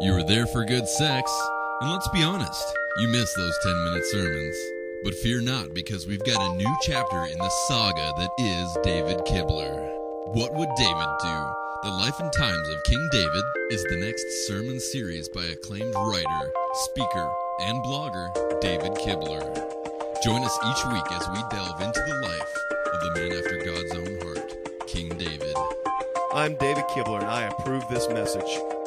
You were there for good sex, and let's be honest, you missed those 10 minute sermons. But fear not, because we've got a new chapter in the saga that is David Kibler. What would David do? The Life and Times of King David is the next sermon series by acclaimed writer, speaker, and blogger David Kibler. Join us each week as we delve into the life of the man after God's own heart, King David. I'm David Kibler, and I approve this message.